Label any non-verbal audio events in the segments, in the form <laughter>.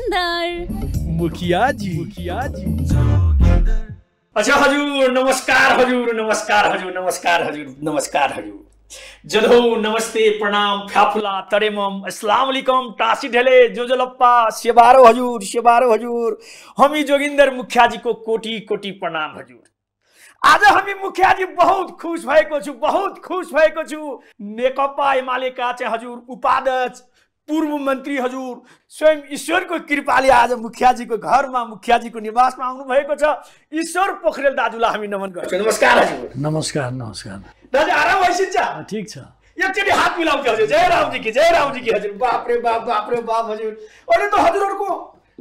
जोगिन्दर मुखिया जी। मुखिया जी। अच्छा हजुर नमस्कार हजुर नमस्कार हजुर नमस्कार हजुर नमस्कार हजुर। जधो नमस्ते प्रणाम फ्याफुला तरेमम अस्सलाम वालेकुम टासी ढेले जोजलप्पा सेबारो हजुर सेबारो हजुर। हामी जोगिन्दर मुखिया जी को कोटि कोटि प्रणाम हजुर। आज हामी मुखिया जी बहुत खुश भएको छु बहुत खुश भएको छु। नेकपा एमालेका चाहिँ हजुर उपाध्यक्ष। पूर्व मन्त्री हजुर स्वयं ईश्वरको कृपाले आज मुखियाजीको घरमा मुखियाजीको निवासमा आउनु भएको छ। ईश्वर पोखरेल दाजुलाई हामी नमन गर्छौँ। नमस्कार हजुर। नमस्कार नमस्कार। दाजु आराम भइसिन्छ ठिक छ। एकचोटि हात मिलाउँछ हजुर। जय रामजी कि जय रामजी कि हजुर। बाप रे बाप बाप रे बाप हजुर। अहिले त हजुरहरूको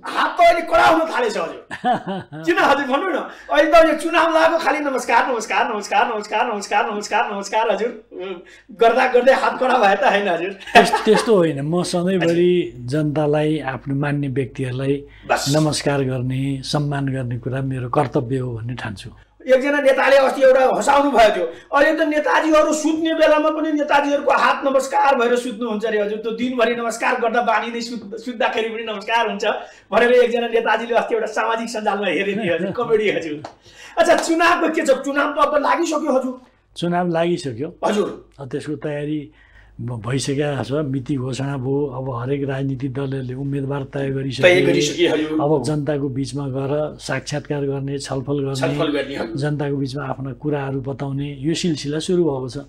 हात त अहिले कडा हुन थालेछ हजुर किन हजुर भन्नु न अहिले त यो चुनाव लागेको खालि नमस्कार नमस्कार नमस्कार नमस्कार नमस्कार नमस्कार नमस्कार हजुर गर्दा गर्दै हात कडा भए त होइन हजुर त्यस- त्यस्तो होइन म सधैँभरि जनतालाई आफ्नो मान्ने व्यक्तिहरूलाई। नमस्कार गर्ने सम्मान गर्ने कुरा मेरो कर्तव्य हो भन्ने ठान्छु एकजना नेताले अस्ति एउटा हँसाउनु भयो थियो। अहिले त नेताजीहरू सुत्ने बेलामा पनि नेताजीहरूको हात नमस्कार भएर सुत्नुहुन्छ अरे हजुर। त्यो दिनभरि नमस्कार गर्दा बानी नै सुत् सुत्दाखेरि पनि नमस्कार हुन्छ भनेर एकजना नेताजीले अस्ति एउटा सामाजिक सञ्जालमा हेरेँ नि हजुर कमेडी हजुर। अच्छा चुनावको के छ? चुनाव त अब लागिसक्यो हजुर। चुनाव लागिसक्यो। हजुर। त्यसको तयारी भइसकेको छ मिति घोषणा भयो अब हरेक राजनीतिक दलहरूले उम्मेदवार तय गरिसके अब जनताको बिचमा गएर साक्षात्कार गर्ने छलफल गर्ने जनताको बिचमा आफ्ना कुराहरू बताउने यो सिलसिला सुरु भएको छ।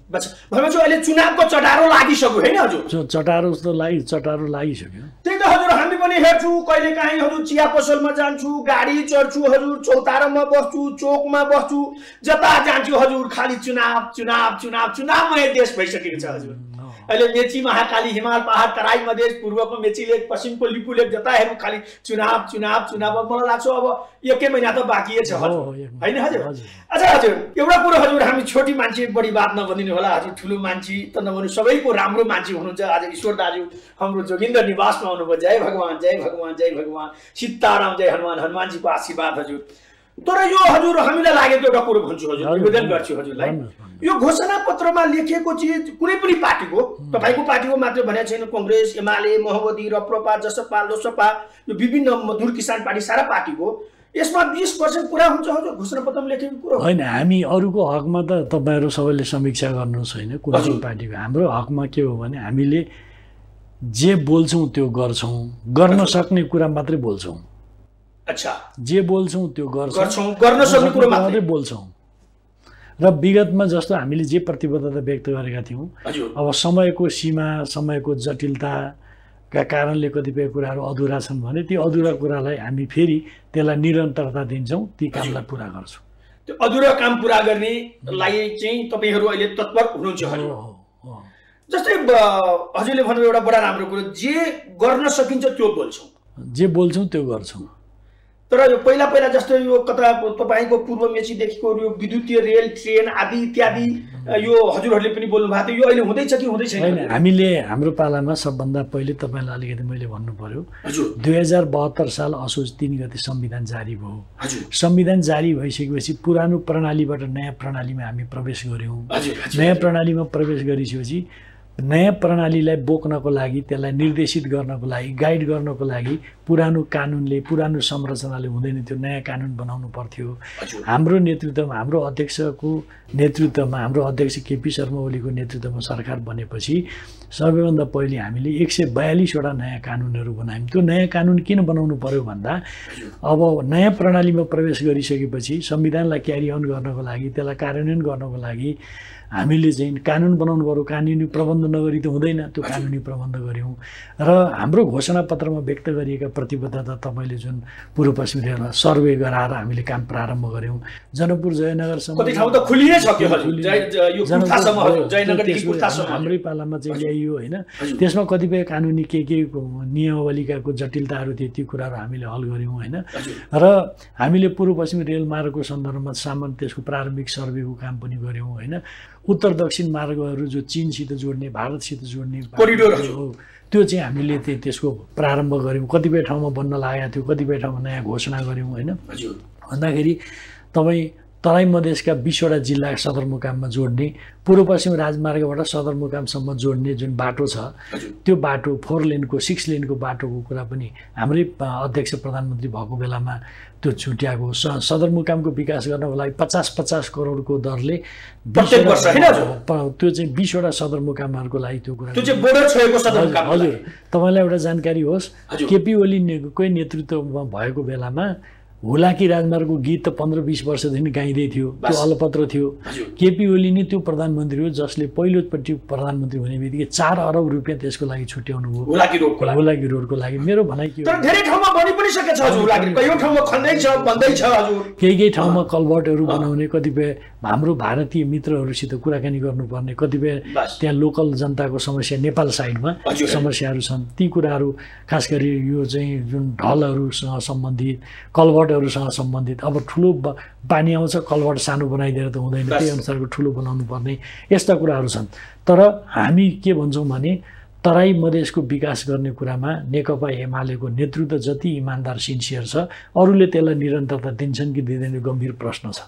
अहिले चुनावको चटारो लागिसक्यो होइन हजुर? चटारो जस्तो लागि चटारो लागिसक्यो। त्यही त हजुर हामी पनि हेर्छु कहिले काहीँ हजुर चिया पसलमा जान्छु गाडी चढ्छु हजुर चौतारामा बस्छु चोकमा बस्छु जता जान्छु हजुर खालि चुनाव चुनाव चुनाव चुनावमय देश भइसकेको छ हजुर। अहिले मेची महाकाली हिमाल पहाड तराई मधेस पूर्वको मेची लेक पश्चिमको लिपु लेक जता हेरौँ खालि चुनाव चुनाव चुनाव अब मलाई लाग्छ अब एकै महिना त बाँकी छ होइन हजुर। हजुर। अच्छा हजुर एउटा कुरो हजुर हामी छोटी मान्छे बढी बात नभनिदिनु होला हजुर ठुलो मान्छे त नभनु सबैको राम्रो मान्छे हुनुहुन्छ आज ईश्वर दाजु हाम्रो जोगिन्द्र निवासमा आउनुभयो जय भगवान् जय भगवान् जय भगवान् सीताराम जय हनुमान हनुमानजीको आशीर्वाद हजुर। तर यो हजुर हामीलाई लागेको एउटा कुरो भन्छु हजुर निवेदन गर्छु हजुरलाई। यो घोषणा पत्रमा लेखिएको चिज कुनै पनि पार्टीको तपाईँको पार्टीको मात्र भनेको छैन कङ्ग्रेस एमाले माओवादी रप्रपा जसपा लोसपा यो विभिन्न मधुर किसान पार्टी सारा पार्टीको। यसमा बिस पर्सेन्ट पुरा हुन्छ हजुर घोषणा पत्रमा लेखेको कुरो। होइन हामी अरूको हकमा त तपाईँहरू सबैले समीक्षा गर्नु छैन कुनै पार्टीको। हाम्रो हकमा के हो भने हामीले जे बोल्छौँ त्यो गर्छौँ। गर्न सक्ने कुरा मात्रै बोल्छौँ। अच्छा। जे बोल्छौँ त्यो गर्छौँ। गर्न सक्ने कुरो मात्रै। बोल्छौँ। र विगतमा जस्तो हामीले जे प्रतिबद्धता व्यक्त गरेका थियौँ अब समयको सीमा समयको जटिलताका कारणले कतिपय कुराहरू अधुरा छन् भने ती अधुरा कुरालाई हामी फेरि त्यसलाई निरन्तरता दिन्छौँ ती कामलाई पुरा गर्छौँ। त्यो अधुरा काम पुरा गर्ने लागि चाहिँ तपाईँहरू अहिले तत्पर हुनुहुन्छ। जस्तै हजुरले भन्नु एउटा बडा राम्रो कुरो जे गर्न सकिन्छ त्यो बोल्छौँ। जे बोल्छौँ त्यो गर्छौँ। तर यो पहिला पहिला जस्तो यो कता तपाईँको पूर्व मेचीदेखिको यो विद्युतीय रेल ट्रेन आदि इत्यादि यो हजुरहरूले पनि बोल्नु भएको थियो। यो अहिले हुँदैछ कि हुँदै छैन होइन हामीले हाम्रो पालामा सबभन्दा पहिले तपाईँलाई अलिकति मैले भन्नु पर्यो। हजुर। दुई हजार बहत्तर साल असोज तिन गते संविधान जारी भयो। संविधान जारी भइसकेपछि पुरानो प्रणालीबाट नयाँ प्रणालीमा हामी प्रवेश गऱ्यौँ। नयाँ प्रणालीमा प्रवेश गरिसकेपछि नयाँ प्रणालीलाई बोक्नको लागि त्यसलाई निर्देशित गर्नको लागि गाइड गर्नको लागि पुरानो कानुनले पुरानो संरचनाले हुँदैन थियो नयाँ कानुन बनाउनु पर्थ्यो। हाम्रो नेतृत्वमा हाम्रो अध्यक्षको नेतृत्वमा हाम्रो अध्यक्ष केपी शर्मा ओलीको नेतृत्वमा सरकार बनेपछि सबैभन्दा पहिले हामीले एक सय बयालिसवटा नयाँ कानुनहरू बनायौँ। त्यो नयाँ कानुन किन बनाउनु पर्यो भन्दा अब नयाँ प्रणालीमा प्रवेश गरिसकेपछि संविधानलाई क्यारी अन गर्नको लागि त्यसलाई कार्यान्वयन गर्नको लागि हामीले चाहिँ कानुन बनाउनु पऱ्यो कानुनी प्रबन्ध नगरी त हुँदैन त्यो कानुनी प्रबन्ध गऱ्यौँ। र हाम्रो घोषणापत्रमा व्यक्त गरिएका प्रतिबद्धता तपाईँले जुन पूर्व पश्चिम रेलमा सर्वे गराएर हामीले काम प्रारम्भ गऱ्यौँ। जनकपुर जयनगरसम्म हाम्रै पालामा चाहिँ ल्याइयो होइन। त्यसमा कतिपय कानुनी के के नियमावलीकाको जटिलताहरू थियो ती कुराहरू हामीले हल गऱ्यौँ होइन। र हामीले पूर्व पश्चिम रेलमार्गको सन्दर्भमा सामान त्यसको प्रारम्भिक सर्वेको काम पनि गऱ्यौँ होइन। उत्तर दक्षिण मार्गहरू जो चिनसित जोड्ने भारतसित जोड्ने। हो, त्यो चाहिँ हामीले त्यो त्यसको प्रारम्भ गऱ्यौँ। कतिपय ठाउँमा बन्न लागेको थियो कतिपय ठाउँमा नयाँ घोषणा गऱ्यौँ होइन? हजुर। भन्दाखेरि तपाईँ तराई मधेसका बिसवटा जिल्ला सदरमुकाममा जोड्ने पूर्व पश्चिम राजमार्गबाट सदरमुकामसम्म जोड्ने जुन बाटो छ त्यो बाटो फोर लेनको सिक्स लेनको बाटोको कुरा पनि हाम्रै अध्यक्ष प्रधानमन्त्री भएको बेलामा त्यो छुट्याएको स सदरमुकामको विकास गर्नको लागि पचास पचास करोडको दरले प्रत्येक वर्ष होइन त्यो चाहिँ बिसवटा सदरमुकामहरूको लागि त्यो कुरा हजुर तपाईँलाई एउटा जानकारी होस्। केपी ओलीकै नेतृत्वमा भएको बेलामा हुलाकी राजमार्गको गीत त पन्ध्र बिस वर्षदेखि गाइँदै थियो त्यो। अलपत्र थियो। केपी ओली नै त्यो प्रधानमन्त्री हो जसले पहिलोपट्टि प्रधानमन्त्री हुने बित्तिकै चार अरब रुपियाँ त्यसको लागि छुट्याउनु भयो। हुलाकी रोडको लागि। हुलाकी रोडको लागि। मेरो भनाइ के हो? केही केही ठाउँमा कलभर्टहरू बनाउने कतिपय हाम्रो भारतीय मित्रहरूसित कुराकानी गर्नुपर्ने कतिपय। त्यहाँ लोकल जनताको समस्या नेपाल साइडमा। समस्याहरू छन्। ती कुराहरू खास गरी यो चाहिँ जुन ढलहरूसँग सम्बन्धित कलभर्टहरूसँग सम्बन्धित। अब ठुलो पानी आउँछ कलभर्ट सानो बनाइदिएर त हुँदैन। त्यही अनुसारको ठुलो बनाउनु पर्ने यस्ता कुराहरू छन्। तर हामी के भन्छौँ भने तराई मधेसको विकास गर्ने कुरामा नेकपा एमालेको नेतृत्व जति इमान्दार सिन्सियर छ अरूले त्यसलाई निरन्तरता दिन्छन् कि दिँदैन गम्भीर प्रश्न छ।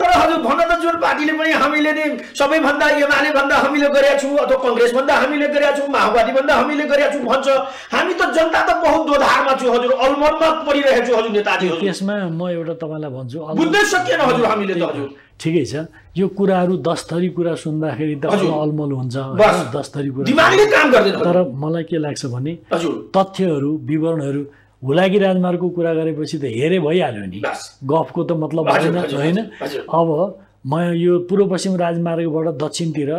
तर हजुर भन्न त जुन पार्टीले पनि हामीले नै सबैभन्दा एमाले भन्दा हामीले गरेका छौँ अथवा कङ्ग्रेस भन्दा हामीले गरेका छौँ माओवादी भन्दा हामीले गरेका छौँ भन्छ। हामी त जनता त बहुत दोधारमा छु हजुर अलमलमा परिरहेको छु हजुर नेताजी त्यसमा म एउटा तपाईँलाई भन्छु बुझ्नै सकिएन हजुर हामीले त हजुर। ठिकै छ। यो कुराहरू दस थरी कुरा सुन्दाखेरि त। अलमल हुन्छ? दस थरी कुरा। तर मलाई के लाग्छ भने तथ्यहरू विवरणहरू हुलाकी राजमार्गको कुरा गरेपछि त हेरे भइहाल्यो नि। गफको त मतलब भएन होइन। हजुर। अब म यो पूर्व पश्चिम राजमार्गबाट दक्षिणतिर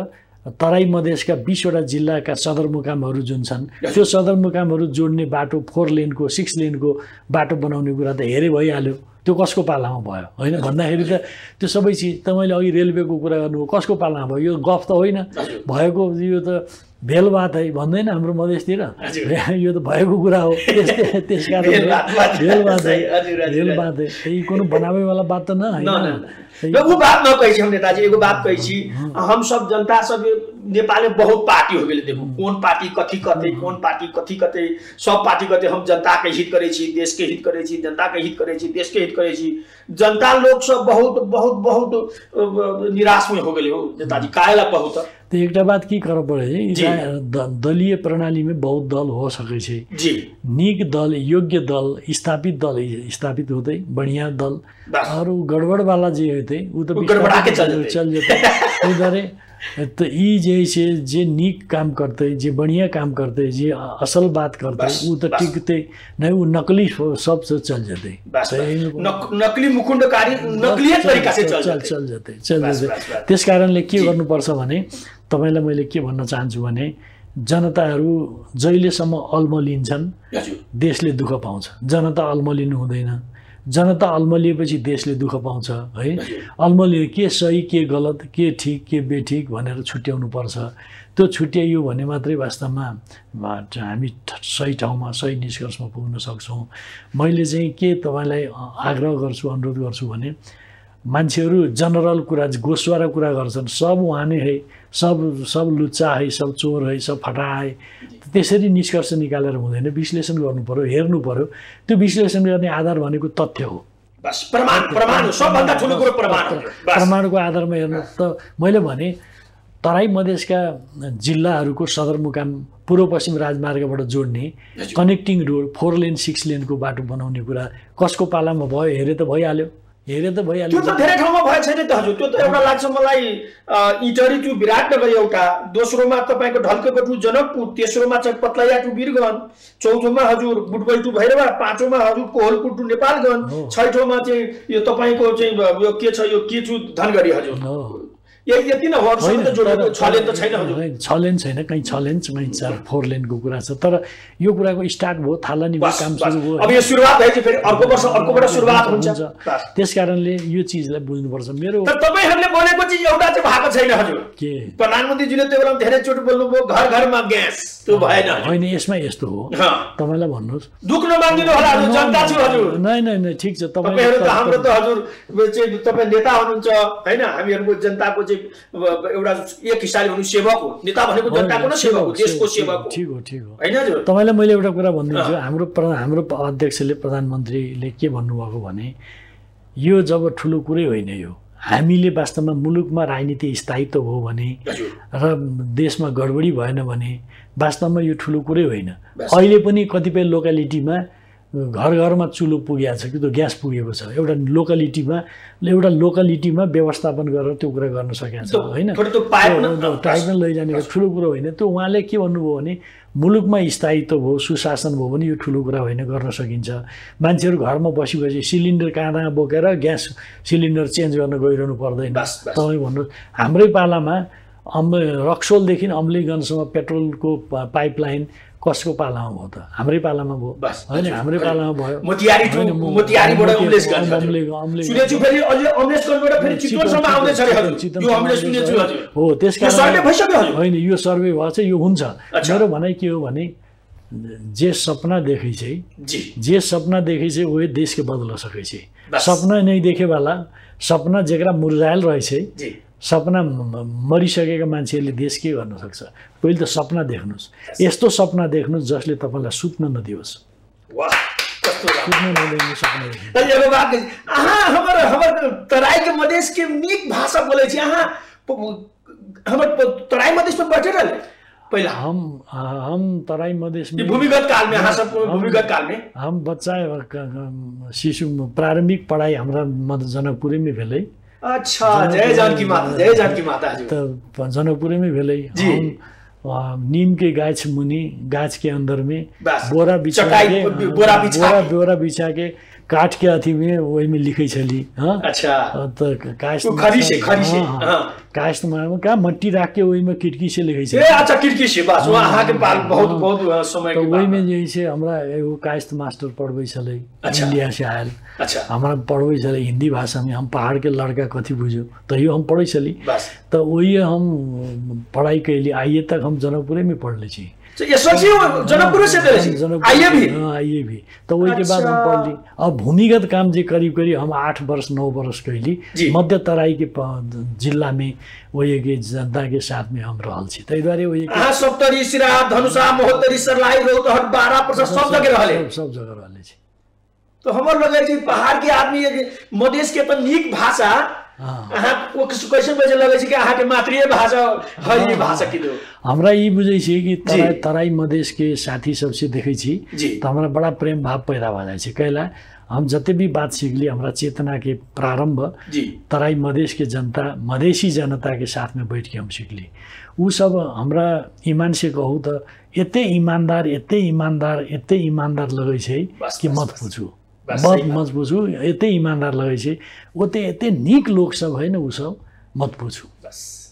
तराई मधेसका बिसवटा जिल्लाका सदरमुकामहरू जुन छन् त्यो सदरमुकामहरू जोड्ने बाटो फोर लेनको सिक्स लेनको बाटो बनाउने कुरा त हेरे भइहाल्यो। त्यो कसको पालामा भयो? होइन भन्दाखेरि त त्यो सबै चिज तपाईँले अघि रेलवेको कुरा गर्नुभयो कसको पालामा भयो? यो गफ त होइन। भएको यो त भेलबात है भन्दैन हाम्रो मधेसतिर। <laughs> यो त भएको कुरा हो। त्यस कारण भेलबात, बात। भेलबात है हजुर, हजुर, हजुर। भेलबात है यही कोनो बनावे वाला बात तो ना। एगो बात न। कहै छी हम नेताजी एगो बात कहै छी हम सब जनता सब नेपाल में बहुत पार्टी हो गेलै देखू। कोन पार्टी कथी कहतै कोन पार्टी कथी कहतै सब पार्टी कहतै हम जनता के हित करै छी देश के हित करै छी जनता के हित करै छी देश के हित करै छी। जनता लोग सब बहुत बहुत बहुत अ, निराश में हो गेलै हो नेताजी। काहेला बहुत तो एकटा बात की करऽ पड़े छै ई दलीय प्रणाली में बहुत दल हो सकै छै। जी। नीक दल योग्य दल स्थापित दल स्थापित होतै बढ़िया दल। और गड़बड़ वाला जे होतै उ त चल जेतै। <laughs> दुआरे त ई जे छै जे नीक काम करतै जे बढ़िया काम करतै जे असल बात करतै उ त। टिकतै नहीं उ नकली सब से चल जेतै नकली मुकुण्डकारी नकलीय तरिका से चल चल जेतै। चल जेतै चल जेतै। त्यस कारणले के। गर्नुपर्छ भने तपाईँलाई मैले के भन्न चाहन्छु भने जनताहरू जहिलेसम्म अल्मलिन्छन् देशले दुःख पाउँछ जनता अल्मलिनु हुँदैन जनता अल्मलिएपछि देशले दुःख पाउँछ है? अल्मलिए के सही के गलत के ठिक के बेठिक भनेर छुट्याउनु पर्छ। त्यो छुट्याइयो भने मात्रै वास्तवमा हामी सही ठाउँमा सही निष्कर्षमा पुग्न सक्छौँ। मैले चाहिँ के तपाईँलाई आग्रह गर्छु अनुरोध गर्छु भने मान्छेहरू जनरल कुरा गोस्वारा कुरा गर्छन्। सब उहाँ है सब सब लुच्चा है सब चोर है सब फटा है। त्यसरी निष्कर्ष निकालेर हुँदैन। विश्लेषण गर्नु पर्यो हेर्नु पर्यो त्यो विश्लेषण गर्ने आधार भनेको तथ्य हो। बस प्रमाण प्रमाण हो। सबभन्दा ठुलो कुरो प्रमाण हो। बस। प्रमाणको आधारमा हेर्नु त मैले भने तराई मधेसका जिल्लाहरूको सदरमुकाम पूर्व पश्चिम राजमार्गबाट जोड्ने। Connecting road four lane six लेनको बाटो बनाउने कुरा कसको पालामा भयो हेरे त भइहाल्यो। हेरे त त्यो भइहाल्यो त धेरै ठाउँमा भएको छैन त हजुर। त्यो त एउटा लाग्छ मलाई इटरी टु विराटनगर एउटा। दोस्रोमा तपाईँको ढल्केको टु जनकपुर तेस्रोमा चाहिँ पत्लैया टु वीरगञ्ज चौथोमा हजुर बुटबल टु भैरवा पाँचौँमा हजुर कोहलपुर टु नेपालगञ्ज। छैठौँमा चाहिँ यो तपाईँको चाहिँ यो के छ यो के छु धनगढी हजुर। यति नै हो अरूसँग त जोडेको छ लेन त छैन कहीँ छ लेन कहीँ चार फोर लेनको कुरा छ। तर यो कुराको स्टार्ट भयो थालनी बस काम सुरु भयो। अब यो सुरुवात भएपछि फेरि अर्को वर्ष अर्कोबाट सुरुवात हुन्छ। त्यस कारणले यो चिजलाई बुझ्नुपर्छ मेरो तपाईँहरूले बोलेको चिज एउटा चाहिँ भएको छैन हजुर। के? प्रधानमन्त्रीजीले त्यो बेलामा धेरै चोटि बोल्नुभयो घर घरमा ग्यास। त्यो भएन। होइन यसमा यस्तो हो। तपाईँलाई भन्नुहोस्। दुःख नमागिदिनु होला हजुर जनता छु हजुर। नै नै नै ठिक छ। तपाईँहरू त हाम्रो त हजुर तपाईँ नेता हुनुहुन्छ होइन? हामीहरूको जनताको चाहिँ एउटा एक हिसाबले भन्नु सेवक हो नेता भनेको जनताको न सेवक हो देशको सेवक हो ठिक हो ठिक हो होइन तपाईँलाई मैले एउटा कुरा भनिदिन्छु हाम्रो हाम्रो अध्यक्षले प्रधानमन्त्रीले के भन्नुभएको भने यो जब ठुलो कुरै होइन यो हामीले वास्तवमा मुलुकमा राजनीति स्थायित्व भयो भने र देशमा गडबडी भएन भने वास्तवमा यो ठुलो कुरै होइन। अहिले पनि कतिपय लोकालिटीमा घर घरमा चुलो पुगेको छ कि त्यो ग्यास पुगेको छ एउटा लोकालिटीमा एउटा लोकालिटीमा व्यवस्थापन गरेर त्यो कुरा गर्न सकिएको छ होइन? टाइपमा लैजाने ठुलो कुरो होइन। त्यो उहाँले के भन्नुभयो भने मुलुकमा स्थायित्व भयो सुशासन भयो भने यो ठुलो कुरा होइन गर्न सकिन्छ। मान्छेहरू घरमा बसी बसी सिलिन्डर कहाँ कहाँ बोकेर ग्यास सिलिन्डर चेन्ज गर्न गइरहनु पर्दैन। तपाईँ भन्नु हाम्रै पालामा अम् रक्सोलदेखि अम्लेगञ्जसम्म पेट्रोलको पाइपलाइन कसको पालामा भयो त? हाम्रै पालामा भयो। होइन। हाम्रै पालामा भयो। हो त्यस हजुर। होइन यो सर्वे भएको छ यो हुन्छ। मेरो भनाइ के हो भने जे सपना देखै छै जी। सपना देखै छै वही देश के बदल सकै छै। सपना नहीं देखे वाला सपना जेकरा मुरझायल रहेछ सपना म- म- मरिसकेका मान्छेहरूले देश के गर्न सक्छ? पहिले त सपना देख्नुहोस्। यस्तो सपना देख्नुहोस् जसले तपाईँलाई सुत्न नदियोस्। तराई के मधेश के नीक भाषा बोलै छी। अहाँ हमर तराई मधेश में बैठे रहले पहिला। हम हम तराई मधेश में भूमिगत काल में अहाँ सब भूमिगत काल में हम बच्चा शिशु प्रारम्भिक पढाइ हाम्रा मध जनकपुरैमै भेलै। अच्छा जय जानकी माता जय जानकी माता हजुर त जनकपुरैमै भेलै। नीम के गाछ मुनि गाछ के अंदर में बोरा बिछा के बोरा बिछा के। बिछा के काट के अथी में वही में लिखै छली हाँ? अच्छा। त कास्ट खरी से, खरी से, हाँ। कास्टमा कहाँ मट्टी राख के वही में खिड़की से लिखै छै अच्छा किरकिर से बस वहाँ अहाँ के पाल बहुत बहुत समय तो के वही में जे छै हमरा एगो कास्ट मास्टर पढ़बै छलै अच्छा। इंडिया से आयल। अच्छा। हमरा पढ़बै छलै हिंदी भाषा में हम पहाड़ के लड़का कथी बुझ्यौ तैयो हम पढ़ै छली। बस। तो वही हम पढ़ाई कैली आइए तक हम जनकपुरे में पढ़ले छी। तो ये सोचिए वो जनकपुर से आइए भी। आइए भी। तो वही के बाद हम। पढ़ली अब भूमिगत काम जे करीब करीब हम आठ वर्ष नौ वर्ष कैली। मध्य तराई के जिला में वही के जनता के साथ में हम रहल छी। ताहि दुआरे वही के अहाँ सप्तरी सिरा धनुषा महोत्तरी सरलाई रौतहट बारह परसेंट सब जगह रहले। सब जगह रहले छी। तो हमर लगे छै पहाड़ के आदमी मधेश के तो नीक भाषा लगे हमरा ई बुझै छी कि तराई। तराई मधेश के साथी सबसे देखै छी तऽ हमरा बड़ा प्रेम भाव पैदा जाइ छै। कैला हम जते भी बात सीखली हमरा चेतना के प्रारंभ जी। तराई मधेश के जनता मधेसी जनता के साथ में बैठ के हम सीखली। उ सब हमरा ईमान से कहू तऽ एते ईमानदार एते ईमानदार एते ईमानदार लगै छै बस, कि मत। पूछू। बस, मत पूछू एते ईमानदार लगै छै। ओते एते नीक लोग सब है न उ सब मत पूछू बस।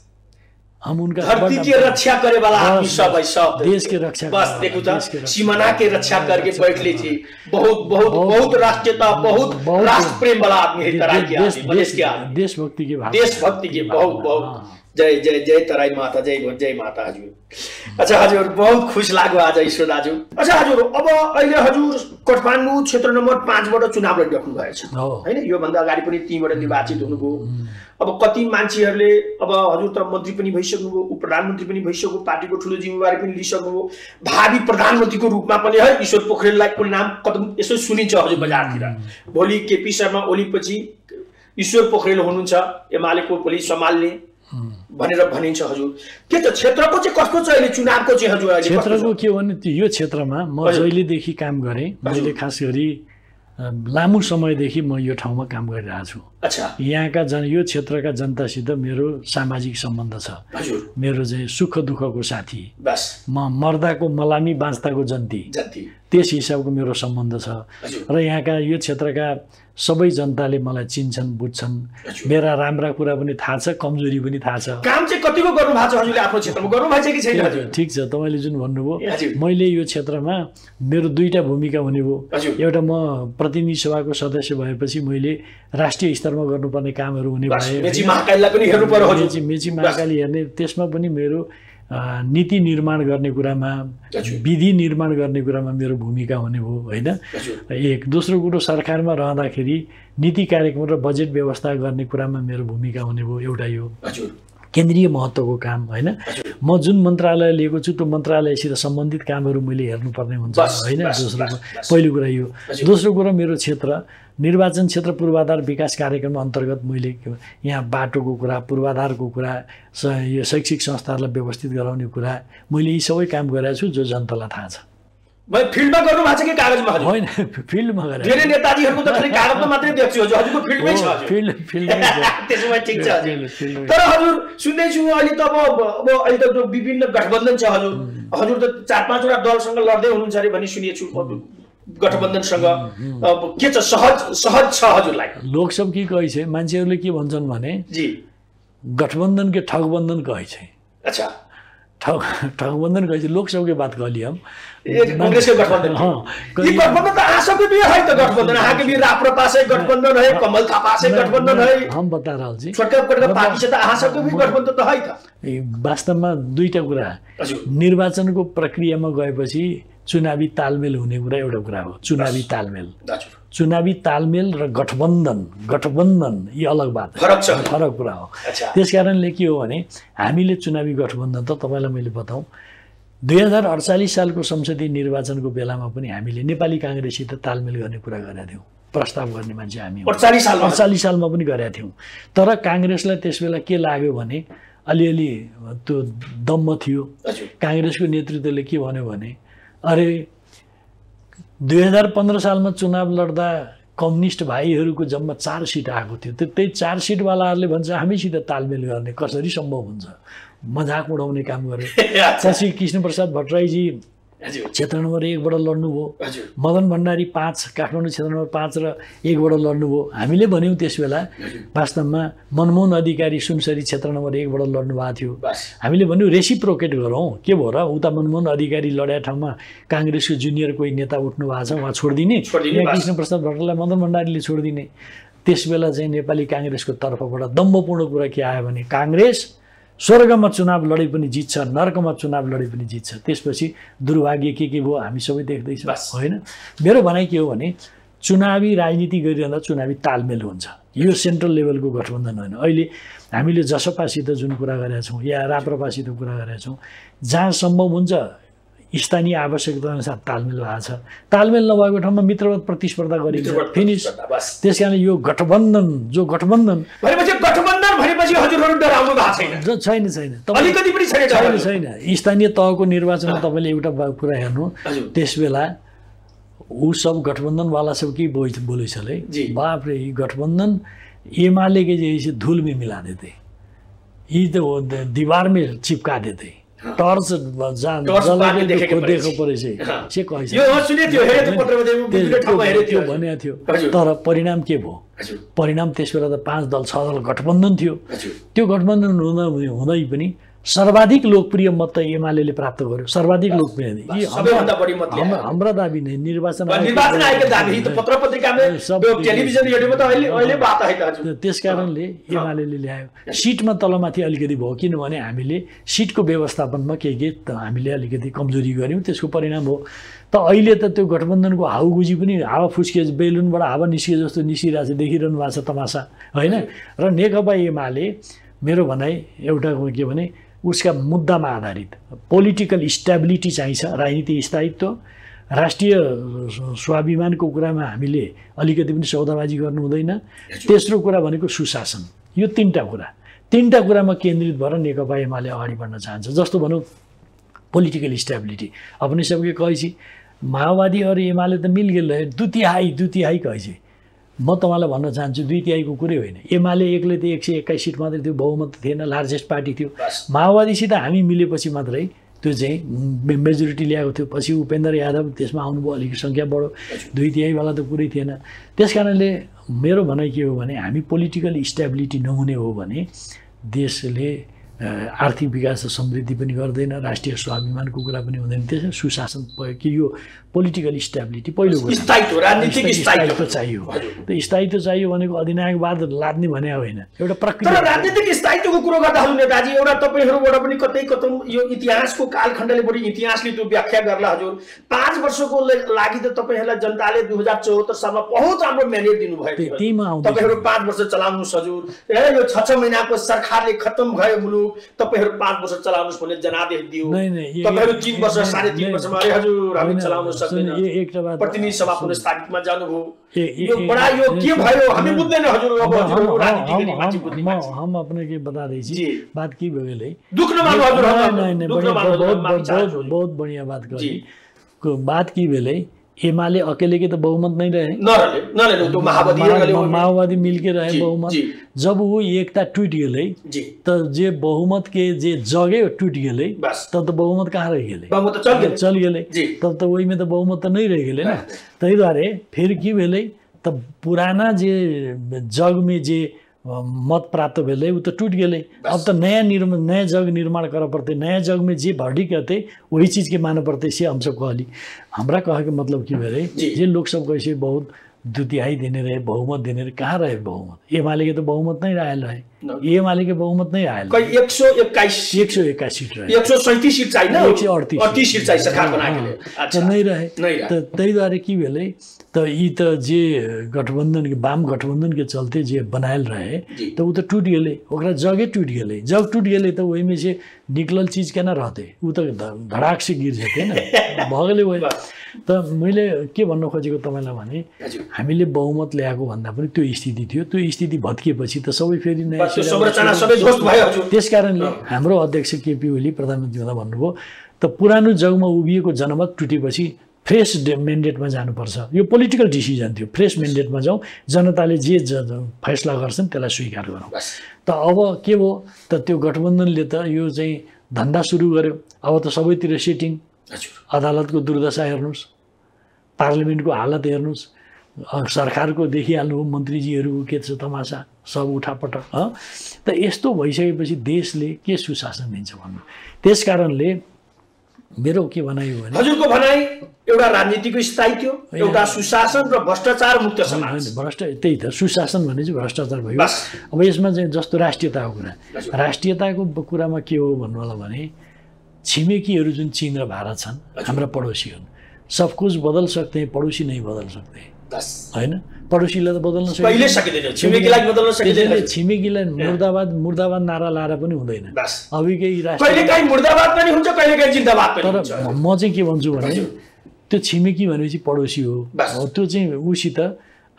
हम उनका धरती के रक्षा करे वाला आदमी सब है सब। देश के रक्षा बस देखू तो सीमाना के रक्षा करके बैठ ली करे बहुत बहुत बहुत- बहुत राष्ट्रीयता बहुत बहुत- राष्ट्र प्रेम वाला आदमी है तराई के देश- आदमी मधेश के आदमी देशभक्ति के भाव देशभक्ति के बहुत बहुत। हाँ। जय जय जय तराई माता जय जय माता हजुर अच्छा हजुर बहुत खुश लाग्यो आज ईश्वर दाजु। अच्छा हजुर अब अहिले हजुर काठमाडौँ क्षेत्र नम्बर पाँचबाट चुनाव लडिराख्नु भएछ। होइन योभन्दा अगाडि पनि तीबाट निर्वाचित हुनुभयो। अब कति मान्छेहरूले अब हजुर त मन्त्री पनि भइसक्नुभयो उप प्रधानमन्त्री पनि भइसक्यो पार्टीको ठुलो जिम्मेवारी पनि लिइसक्नुभयो। भावी प्रधानमन्त्रीको रूपमा पनि है ईश्वर पोखरेललाई को नाम कदम यसो सुनिन्छ हजुर बजारतिर। भोलि केपी शर्मा ओलीपछि ईश्वर पोखरेल हुनुहुन्छ एमालेको भोलि सम्हाल्ने। भनेर भनिन्छ हजुर। के छ क्षेत्रको चाहिँ कस्तो छ अहिले चुनावको चाहिँ हजुर क्षेत्रको? के हो भने त्यो यो क्षेत्रमा म। जहिलेदेखि काम गरेँ मैले खास गरी लामो समयदेखि म यो ठाउँमा काम गरिरहेको छु। अच्छा। यहाँका जन यो क्षेत्रका जनतासित मेरो सामाजिक सम्बन्ध छ। हजुर। मेरो चाहिँ सुख दुःखको साथी। म मर्दाको मलामी बाँच्दाको जन्ती। त्यस हिसाबको मेरो सम्बन्ध छ। र यहाँका यो क्षेत्रका सबै जनताले मलाई चिन्छन् बुझ्छन्। मेरा राम्रा कुरा पनि थाहा छ कमजोरी पनि थाहा छ। काम चाहिँ कतिको गर्नु भएको छ हजुरले आफ्नो क्षेत्रमा? गर्नु भएको छ कि छैन? ठिक छ तपाईँले जुन भन्नुभयो। मैले यो क्षेत्रमा मेरो दुईटा भूमिका हुने भयो एउटा म प्रतिनिधि सभाको सदस्य भएपछि मैले राष्ट्रिय स्तरमा गर्नुपर्ने कामहरू हुने भए मेची होइन? महाकालीलाई पनि हेर्नु पर्यो हजुर। मेची मेची महाकाली हेर्ने त्यसमा पनि मेरो नीति निर्माण गर्ने कुरामा। विधि निर्माण गर्ने कुरामा मेरो भूमिका हुने भयो होइन? एक दोस्रो कुरो सरकारमा रहँदाखेरि नीति कार्यक्रम र बजेट व्यवस्था गर्ने कुरामा मेरो भूमिका हुने भयो एउटा यो। केन्द्रीय महत्त्वको काम होइन? म जुन मन्त्रालय लिएको छु त्यो मन्त्रालयसित सम्बन्धित कामहरू मैले हेर्नुपर्ने हुन्छ होइन? दोस्रो। पहिलो कुरा यो। दोस्रो कुरा मेरो क्षेत्र निर्वाचन क्षेत्र पूर्वाधार विकास कार्यक्रम अन्तर्गत मैले यहाँ बाटोको कुरा पूर्वाधारको कुरा यो शैक्षिक संस्थाहरूलाई व्यवस्थित गराउने कुरा मैले यी सबै काम गरेको छु जो जनतालाई थाहा छ। फिल्डमा गर्नु भएको छ कि कागजमा होइन फिल्डमा गरेर धेरै नेताजीहरूको त खालि कागजमा मात्रै देख्छु हजुर। हजुरको फिल्डमै छ फिल्ड <laughs> भए ठिक छ हजुर। फिल्ड- तर हजुर सुन्दैछु अहिले त अब अब अहिले त विभिन्न गठबन्धन छ हजुर। हजुर त चार पाँचवटा दलसँग लड्दै हुनुहुन्छ अरे भन्ने सुनेछु गठबन्धनसँग के छ सहज सहज छ हजुरलाई? लोकसभ की छै? मान्छेहरूले के भन्छन् भने जी। गठबंधन के ठगबंधन कहै छै। अच्छा। ठग ठगबंधन कहै छै। लोकसभ के बात कहली हम ये कांग्रेस के गठबंधन हाँ ये कहिए- गठबंधन तो आ सबके भी है तो गठबंधन अहाँ के भी राप्रपा से गठबंधन है। कमल थापा से गठबंधन है हम बता रहल छी। छोटका छोटका पार्टी से त अहाँ सबके भी गठबंधन त है त। ए, वास्तवमा दुईटा कुरा। निर्वाचनको प्रक्रियामा गएपछि चुनावी तालमेल हुने कुरा एउटा कुरा हो। चुनावी तालमेल। चुनावी तालमेल र गठबन्धन गठबन्धन यी अलग बात। फरक छ। फरक कुरा हो। त्यस कारणले के हो भने हामीले चुनावी गठबन्धन त तपाईँलाई मैले बताउँ दुई हजार अडचालिस सालको संसदीय निर्वाचनको बेलामा पनि हामीले नेपाली काङ्ग्रेससित तालमेल गर्ने कुरा गरेका थियौँ। प्रस्ताव गर्ने मान्छे हामी। अडचालिस सालमा? अडचालिस सालमा पनि गरेका थियौँ। तर काङ्ग्रेसलाई त्यस बेला के लाग्यो भने अलिअलि त्यो दम्म थियो। काङ्ग्रेसको नेतृत्वले के भन्यो भने अरे दुई हजार पन्ध्र सालमा चुनाव लड्दा कम्युनिस्ट भाइहरूको जम्मा चार सिट आएको थियो। त्यो त्यही चार सिटवालाहरूले भन्छ हामीसित तालमेल गर्ने कसरी सम्भव हुन्छ? मजाक उडाउने काम अच्छा <laughs> पछि कृष्णप्रसाद भट्टराईजी क्षेत्र नम्बर एकबाट लड्नुभयो मदन भण्डारी पाँच काठमाडौँ क्षेत्र नम्बर पाँच र एकबाट लड्नुभयो हामीले भन्यौँ त्यस बेला वास्तवमा मनमोहन अधिकारी सुनसरी क्षेत्र नम्बर एकबाट लड्नु भएको थियो। हामीले भन्यौँ रेसिप्रोकेट गरौँ। के भयो र उता मनमोहन अधिकारी लड्या ठाउँमा काङ्ग्रेसको जुनियर कोही नेता उठ्नु भएको छ उहाँ छोडिदिने। बस। कृष्णप्रसाद भट्टलाई मदन भण्डारीले छोडिदिने। त्यस बेला चाहिँ नेपाली काङ्ग्रेसको तर्फबाट दम्बपूर्ण कुरा के आयो भने काङ्ग्रेस स्वर्गमा चुनाव लडे पनि जित्छ नर्कमा चुनाव लडे पनि जित्छ। त्यसपछि दुर्भाग्य के के भयो हामी सबै देख्दैछौँ। होइन? मेरो भनाइ के हो भने चुनावी राजनीति गरिरहँदा चुनावी तालमेल हुन्छ। यो सेन्ट्रल लेभलको गठबन्धन होइन। अहिले हामीले जसपासित जुन कुरा गरेका छौँ या राप्रपासित कुरा गरेका छौँ जहाँ सम्भव हुन्छ स्थानीय आवश्यकता अनुसार तालमेल भएको छ। तालमेल नभएको ठाउँमा मित्रवत प्रतिस्पर्धा गरिन्छ। फिनिस त्यस कारण यो गठबन्धन जो गठबन्धन भनेपछि गठबन्धन हजुरहरू डराउनु भएको छैन। छैन अलिकति पनि छैन छैन स्थानीय तहको निर्वाचनमा तपाईँले एउटा कुरा हेर्नु। त्यस बेला ऊ सब गठबंधन सब की बोल बोले चले जी। बाप रे ये गठबंधन एमाले के जैसे धूल में मिला देते ये तो दीवार में चिपका देते टर्च खोजेको। परेछ त्यो भनेको थियो। तर परिणाम के भयो परिणाम त्यस बेला त पाँच दल छ दल गठबन्धन थियो त्यो गठबन्धन हुँदा हुँदै पनि सर्वाधिक लोकप्रिय मत त एमाले प्राप्त गर्यो। सर्वाधिक लोकप्रिय। हाम्रा दाबी नै निर्वाचन त्यस कारणले एमाले ल्यायो। सिटमा तलमाथि अलिकति भयो। किनभने हामीले सिटको व्यवस्थापनमा के के हामीले अलिकति कमजोरी गऱ्यौँ। त्यसको परिणाम हो। त अहिले त त्यो गठबन्धनको हाउगुजी पनि हावा फुस्किए बेलुनबाट हावा निस्किए जस्तो निस्किरहेको छ देखिरहनु भएको छ तमासा। होइन? र नेकपा एमाले मेरो भनाइ एउटा के भने उसका मुद्दामा आधारित। पोलिटिकल स्टेबिलिटी चाहिन्छ राजनीतिक स्थायित्व। राष्ट्रिय स्वाभिमानको कुरामा हामीले अलिकति पनि सौदाबाजी गर्नु हुँदैन। तेस्रो कुरा भनेको सुशासन। यो तिनवटा कुरा। तिनवटा कुरामा केन्द्रित भएर नेकपा एमाले अगाडि बढ्न चाहन्छ। जस्तो भनौँ पोलिटिकल स्टेबिलिटी अपने सबके कहै छी माओवादी और एमाले त मिल गेल रहे दु तिहाई दु तिहाई कहै छी म तपाईँलाई भन्न चाहन्छु दुई तिहाईको कुरै होइन। एमाले एक्लै त एक सय एक्काइस सिट मात्रै थियो बहुमत थिएन लार्जेस्ट पार्टी थियो। माओवादीसित हामी मिलेपछि मात्रै त्यो चाहिँ मेजोरिटी ल्याएको थियो। पछि उपेन्द्र यादव त्यसमा आउनुभयो अलिक सङ्ख्या बढो दुई तिहाईवाला त कुरै थिएन। त्यस कारणले मेरो भनाइ के हो भने हामी पोलिटिकल स्टेबिलिटी नहुने हो भने देशले आर्थिक विकास र समृद्धि पनि गर्दैन राष्ट्रिय स्वाभिमानको कुरा पनि हुँदैन। त्यसै सुशासन भयो कि यो पोलिटिकल स्टेबिलिटी पहिलो राजनीतिक स्थायित्व चाहियो। त्यो स्थायित्व चाहियो भनेको अधिनायकवाद लाद्ने भने होइन। एउटा प्रक्रिया। राजनीतिक स्थायित्वको कुरो गर्दाखेरि नेताजी एउटा तपाईँहरूबाट पनि कतै कतै यो इतिहासको कालखण्डले बढी इतिहासले त्यो व्याख्या गर्ला हजुर। पाँच वर्षको लागि त तपाईँहरूलाई जनताले दुई हजार चौहत्तर सालमा बहुत राम्रो त्यहीमा आउँदैछ। तपाईँहरू पाँच वर्ष चलाउनुहोस् हजुर। यो छ छ महिनाको सरकारले खत्तम भयो मुलुक। तपाईँहरू पाँच वर्ष चलाउनुहोस् भन्ने जनादेश दियो। नै, नै, ये- तपाईँहरू ये- तिन वर्ष नै, साढे तिन नै, वर्षमा अरे हजुर हामी होइन, चलाउन सुन, सक्दैन ये- एउटा बात- प्रतिनिधि सभा पुनस्थापितमा जानुभयो ए- ए- यो ए- बडा यो ए- के भयो हामी हम- बुझ्दैन हजुर अब हम- हजुरहरू हम- राजनीति गर्ने हम- मान्छे हम- बुझ्ने म- मान्छे हम अपने के बता दै छी जी। बात की हो। गेलै दुःख नमान्नु हजुर नहीं, हम- नहीं, नहीं, दुःख बढ़िया, नमान्नु बहुत हजुर, माफी बहुत चाहन्छु। बहुत बहुत बढ़िया बात जी। करी को बात की भेलै एमाले अकेले के तो बहुमत नहीं रहे। मा- माओवादी मिलके रहे बहुमत। जब वो एकता टूट गेलै जी। त जे बहुमत के जे जगे टूट गेलै तब तो बहुमत कहाँ रह गेलै? बहुमत त चल गेल। चल गेलै। जी। तब त ओहिमे त बहुमत तो नहीं रहि गेलै न। ताहि दुआरे फेरि के भेलै? त पुराना जे जग में जे मत प्राप्त भेलै उ त टूट गेलै। अब त नया निर्माण नया जग निर्माण कर पड़तै। नया जग में जे भर्डी कहते वही चीज के माने पड़तै से हम सब कहली। हमरा कहे के मतलब की भेलै जी। जे लोग सब कैसे बहुत दुतिहाई देने रहे बहुमत देने रहे कहाँ रहे बहुमत? एमाले के तो बहुमत नहीं आयल न। रहे। एमाले के बहुमत आयल कहीँ एक सौ एक्काइस एक सौ एक्काइस सीट रहे। एक सौ सैँतिस सिट चाहिए एक सय अडतिस अडतिस सिट चाहिए सरकार नै रहे। नै। त त्यही दुआरे के भेलै त यी त जे गठबन्धन के वाम गठबन्धन के चलते जे बनायल रहे। त उ त टूट गेलै। ओकरा जगे टूट गेलै। जग टूट गेलै त ओहिमे से निकलल चीज केना रहतै? उ त धडाक से गिर जेतै न। <laughs> भऽ गेलै। त मैले के भन्न खोजेको तपाईँलाई भने हामीले बहुमत ल्याएको भन्दा पनि त्यो स्थिति थियो। त्यो स्थिति भत्किएपछि त सबै फेरि नयाँ त्यस कारणले हाम्रो अध्यक्ष केपी ओली प्रधानमन्त्री हुँदा भन्नुभयो त पुरानो जगमा उभिएको जनमत टुटेपछि फ्रेस मेन्डेटमा जानुपर्छ। यो पोलिटिकल डिसिजन थियो। फ्रेस मेन्डेटमा जाउँ जनताले जे फैसला गर्छन् त्यसलाई स्वीकार गरौँ। त अब के भयो? त त्यो गठबन्धनले त यो चाहिँ धन्दा सुरु गर्यो। अब त सबैतिर सेटिङ। हजुर। अदालतको दुर्दशा हेर्नुहोस्। पार्लिमेन्टको हालत हेर्नुहोस्। सरकारको देखिहाल्नु हो मन्त्रीजीहरूको के छ तमासा सब उठापटक हँ त यस्तो भइसकेपछि देशले के सुशासन दिन्छ भन्नु? त्यस कारणले मेरो के भनाइ हो भने हजुरको भनाइ एउटा राजनीतिको स्थायित्व एउटा सुशासन र भ्रष्टाचार मुक्त समाज। भ्रष्ट त्यही त सुशासन भने चाहिँ भ्रष्टाचार भयो। अब यसमा चाहिँ जस्तो राष्ट्रियताको कुरा। राष्ट्रियताको कुरामा के हो भन्नु होला भने छिमेकीहरू जुन चिन र भारत छन् हाम्रा पडोसी हुन् सब कुछ बदल सकते हैं पडोसी नहीं बदल सकते होइन? पडोसीलाई त बदल्न सकिँदैन। छिमेकीलाई छिमेकीलाई मुर्दाबाद मुर्दाबाद नारा लाएर पनि हुँदैन। तर म चाहिँ के भन्छु भने। त्यो छिमेकी भनेपछि पडोसी। हो, त्यो चाहिँ उसित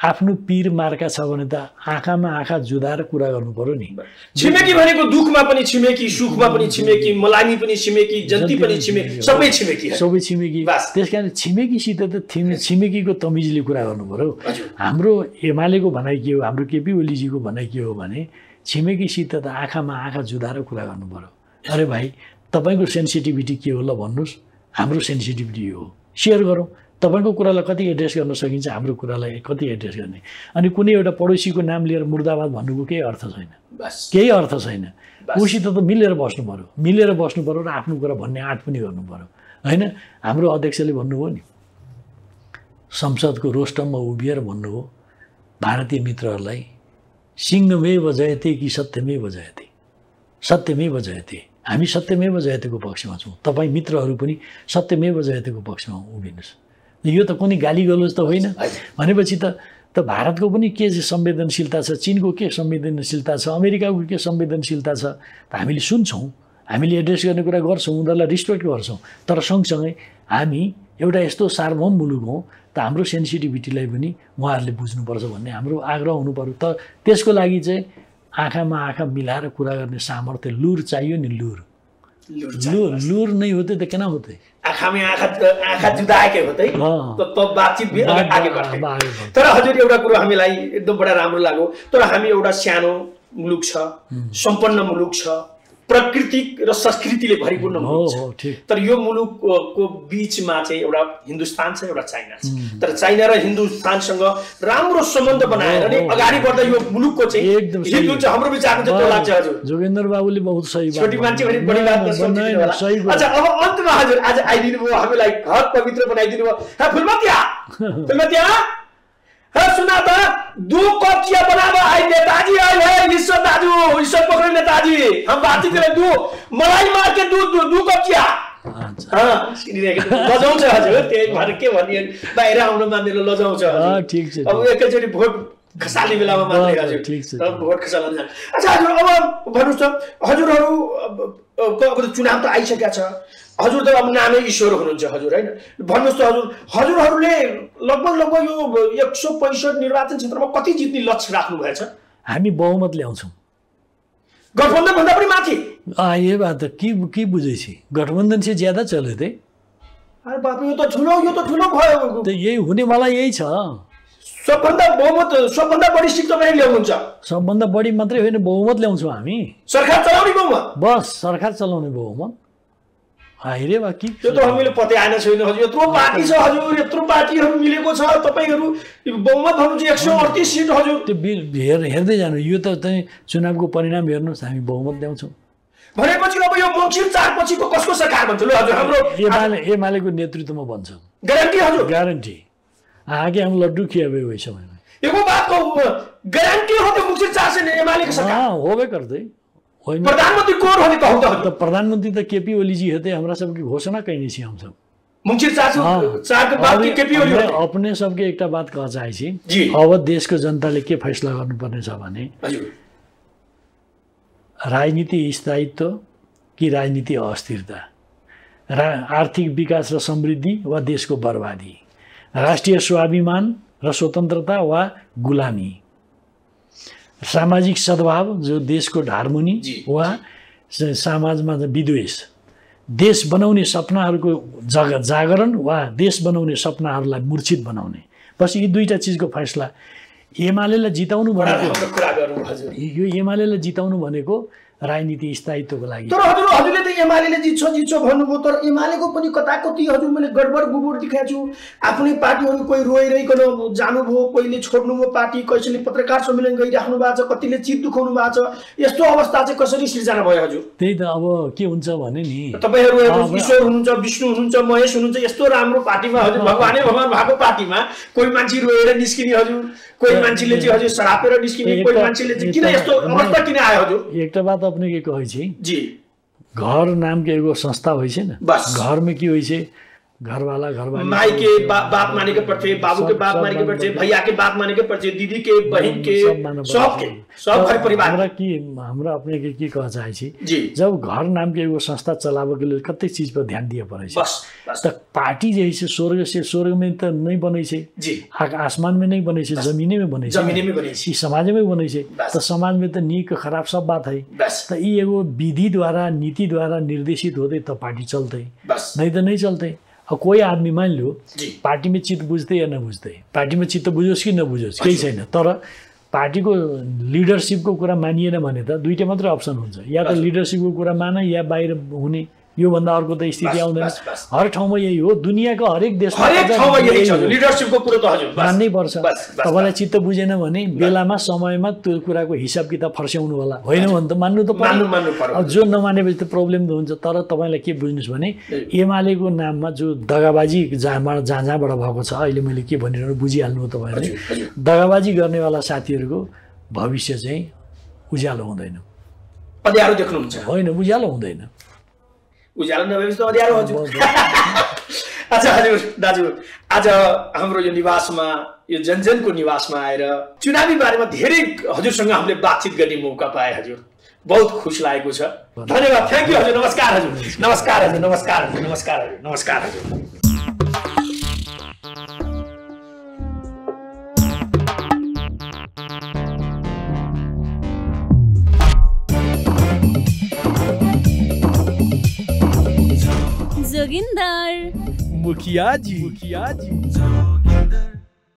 आफ्नो पिर मार्का छ भने त आँखामा आँखा जुदाएर कुरा गर्नु पर्यो नि। छिमेकी भनेको दुःखमा पनि छिमेकी सुखमा पनि छिमेकी मलामी पनि छिमेकी जन्ती पनि छिमेकी सबै छिमेकी हो। सबै छिमेकी। बस। त्यस कारण छिमेकीसित त थिम- छिमेकीको तमिजले कुरा गर्नु पर्यो। हाम्रो एमालेको भनाइ के हो हाम्रो केपी ओलीजीको भनाइ के हो भने छिमेकीसित त आँखामा आँखा जुदाएर कुरा गर्नु पर्यो। अरे भाइ तपाईँको सेन्सिटिभिटी के हो ल भन्नुहोस्। हाम्रो सेन्सिटिभिटी हो। सेयर गरौँ। तपाईँको कुरालाई कति एड्रेस गर्न सकिन्छ हाम्रो कुरालाई कति एड्रेस गर्ने? अनि कुनै एउटा पडोसीको नाम लिएर मुर्दाबाद भन्नुको केही अर्थ छैन। केही अर्थ छैन। उसित त मिलेर बस्नु पऱ्यो मिलेर बस्नु पऱ्यो र आफ्नो कुरा भन्ने आँट पनि गर्नु पऱ्यो होइन? हाम्रो अध्यक्षले भन्नुभयो नि संसदको रोस्टममा उभिएर भन्नुभयो भारतीय मित्रहरूलाई सिंहमेव जयते कि सत्यमेव जयते? सत्यमेव जयते? हामी सत्यमेव जयतेको पक्षमा छौँ। तपाईँ मित्रहरू पनि सत्यमेव जयतेको पक्षमा उभिनुहोस्। यो त कुनै गाली गलोज त होइन। भनेपछि त त भारतको पनि के चाहिँ संवेदनशीलता छ? चिनको के संवेदनशीलता छ? अमेरिकाको के संवेदनशीलता छ? त हामीले सुन्छौँ हामीले एड्रेस गर्ने कुरा गर्छौँ उनीहरूलाई रिस्पेक्ट गर्छौँ। तर सँगसँगै हामी एउटा यस्तो सार्वभौम मुलुक हौँ त हाम्रो सेन्सिटिभिटीलाई पनि उहाँहरूले बुझ्नुपर्छ भन्ने हाम्रो आग्रह हुनु पऱ्यो त त्यसको लागि चाहिँ आँखामा आँखा मिलाएर कुरा गर्ने सामर्थ्य लुर चाहियो नि लुर। लुर लुर लुर नै होते त किन होते? आँखा में आँखा आँखा जुदाएकै हो त हाँ। त तब बातचित। तर हजुर एउटा कुरो हामीलाई एकदम बडा राम्रो लाग्यो तर हामी एउटा सानो मुलुक छ सम्पन्न मुलुक छ प्राकृतिक र संस्कृतिले भरिपूर्ण हो मुलुक छ। हो ठिक। तर यो मुलुकको बिचमा चाहिँ एउटा हिन्दुस्तान छ एउटा चाइना छ। तर चाइना र हिन्दुस्तानसँग राम्रो सम्बन्ध बनाएर नै। अगाडि बढ्दा यो मुलुकको चाहिँ एकदम हुन्छ हाम्रो विचारमा चाहिँ त्यो लाग्छ हजुर। जोगेन्द्र बाबुले बहुत सही छोटी मान्छे भने बढी बात। अच्छा अब अन्तमा हजुर आज आइदिनु भयो हामीलाई घर पवित्र बनाइदिनु भयो। फुलमतिया! फुलमतिया! <laughs> है सुना त दो कप चिया बनाबो आई नेताजी आई है ईश्वर दाजू ईश्वर पोखरेल नेताजी। हम बातचीत करें दो मलाई मार के दो दो दो कप चिया अच्छा। हाँ, सुनिरहेको छु। लजाउँछ हजुर त्यही भएर के भन्ने बाहिर आउन मान्नेले लजाउँछ अब एकैचोटि भोट खसाल्ने बेलामा मात्रै हजुर भोट खसाल्न अच्छा हजुर अब भन्नुहोस् त हजुरहरू चुनाव त आइसकेका छ। हजुर त अब नामै ईश्वर हुनुहुन्छ हजुर होइन? भन्नुहोस् त हजुर हजुरहरूले लगभग लगभग यो एक सौ पैँसठी निर्वाचन क्षेत्रमा कति जित्ने लक्ष्य राख्नु भएछ हामी बहुमत ल्याउँछौँ। गठबन्धन भन्दा पनि माथि। ये बात की की बुझै छी गठबन्धन से ज्यादा चले थे अरे बाप रे, यो त ठुलो यो त ठुलो भयो। त यही हुनेवाला यही छ। सबभन्दा बहुमत सबभन्दा बढी सिट तपाईँ ल्याउनुहुन्छ। सबभन्दा बढी मात्रै होइन बहुमत ल्याउँछौँ हामी। सरकार चलाउने बहुमत। बस सरकार चलाउने बहुमत। आइरे बा कि? त्यो त हामीले पत्तै आएन छैन हजुर। यत्रो पार्टी छ हजुर यत्रो पार्टीहरू मिलेको छ तपाईँहरू बहुमत भन्नुहुन्छ एक सय अडतिस सिट हजुर। त्यो बि- हेर हेर्दै जानु यो त चाहिँ चुनावको परिणाम हेर्नुहोस् हामी बहुमत ल्याउँछौँ। भनेपछि अब यो मङ्सिर चार पछिको कसको सरकार भन्छ ल हजुर? हाम्रो एमाले एमालेको नेतृत्वमा भन्छ। ग्यारेन्टी हजुर। गारंटी आगे हम लड्डू खियाबे वही समय में। एगो बात कहू गारंटी हो तो मुंशी चार से एमआलए के सरकार हाँ होबे करते होइन प्रधानमंत्री कौन होने कहू तो तो प्रधानमंत्री तो केपी ओली जी हेते हमरा सबके घोषणा कैने छी हम सब। चार हाँ। चार के केपी ओली होते। अपने सबके एकटा बात कह चाहे छी। जी। अब जनता जनताले के फैसला गर्नुपर्ने छ भने राजनीति स्थायित्व कि राजनीति अस्थिरता। रा आर्थिक विकास र समृद्धि वा देशको बर्बादी। राष्ट्रिय स्वाभिमान र स्वतन्त्रता वा गुलामी। सामाजिक सद्भाव जो देशको हार्मोनी जी, वा समाजमा विद्वेष। देश बनाउने सपनाहरूको जग जागरण वा देश बनाउने सपनाहरूलाई मूर्छित बनाउने। बस यी दुईवटा चिजको फैसला एमालेलाई जिताउनु भनेको यो एमालेलाई जिताउनु भनेको राजनीति स्थायित्वको लागि। तर हजुर हजुरले त एमाले जित्छ जित्छ भन्नुभयो तर एमालेको पनि कता कति हजुर मैले गडबड गुबड देखाएको छु। आफ्नै पार्टीहरू कोही रोइरहेकन जानुभयो कोहीले छोड्नुभयो पार्टी कसैले पत्रकार सम्मेलन गरिराख्नु भएको छ कतिले चित दुखाउनु भएको छ यस्तो अवस्था चाहिँ कसरी सिर्जना भयो हजुर? त्यही त अब के हुन्छ भने नि। तपाईँहरू ईश्वर हुनुहुन्छ विष्णु हुनुहुन्छ महेश हुनुहुन्छ यस्तो राम्रो पार्टीमा हजुर भगवानै भगवान भएको पार्टीमा कोही मान्छे रोएर निस्किने हजुर। कोही मान्छेले चाहिँ हजुर सरापेर निस्किने कोही मान्छेले चाहिँ किन यस्तो अवस्था किन आयो हजुर? एकटा बात अपने के कहै छी जी। घर नाम के एगो संस्था होइ छै ने। बस। घर में की होइ छै घरवाला घरवाली माई के बा, बाप माने के पर्चे बाबू के बाप माने के पर्चे के भैया के बाप माने के पर्चे दीदी के बहन के सब सबके सब घर परिवार। हमरा की हमरा अपने के की कह चाहै छी? जब घर नाम के एगो संस्था चलाबे लेल कते चीज पर ध्यान दिए पड़ै छै। बस त पार्टी जे छै स्वर्ग से स्वर्ग में त नहीं बनै छै। जी। आसमान में नहीं बनै छै जमीने में बनै छै। जमीने में बनै छै। ई समाजे में बनै छै। त समाज में त नीक खराब सब बात है। त यी एगो विधिद्वारा नीतिद्वारा निर्देशित होते त पार्टी चलतै। नहीं तो नहीं चलते। अब कोई आदमी मान लो जी। पार्टी में चित्त बुझ्दै या नबुझ्दै पार्टीमा चित्त बुझोस् कि नबुझोस् केही छैन। तर पार्टीको लिडरसिपको कुरा मानिएन भने त दुइटै मात्रै अप्सन हुन्छ। या त। लिडरसिपको कुरा मान या बाहिर हुने योभन्दा अर्को त स्थिति आउँदैन। हर ठाउँमा यही हो दुनियाँको हरेक देशमा मान्नै पर्छ। तपाईँलाई चित्त बुझेन भने बेलामा समयमा त्यो कुराको हिसाब किताब फर्स्याउनु होला। होइन भने त मान्नु त पर्यो। अब जो नमानेपछि त प्रब्लम त हुन्छ। तर तपाईँलाई के बुझ्नुहोस् भने एमालेको नाममा जो दगाबाजी जहाँबाट जहाँ जहाँबाट भएको छ अहिले मैले के भनिरहनु बुझिहाल्नु हो तपाईँहरूले। दगाबाजी गर्नेवाला साथीहरूको भविष्य चाहिँ उज्यालो हुँदैन। देख्नुहुन्छ। होइन उज्यालो हुँदैन। उज्यालो नभएपछि त अँध्यारो हजुर अच्छा हजुर दाजु आज हाम्रो यो निवासमा यो जनजनको निवासमा आएर चुनावी बारेमा धेरै हजुरसँग हामीले बातचित गर्ने मौका पाए हजुर बहुत खुस लागेको छ धन्यवाद थ्याङ्क यू हजुर नमस्कार हजुर नमस्कार हजुर नमस्कार हजुर नमस्कार हजुर नमस्कार हजुर जोगिंदर। मुखिया जी। मुखिया जी।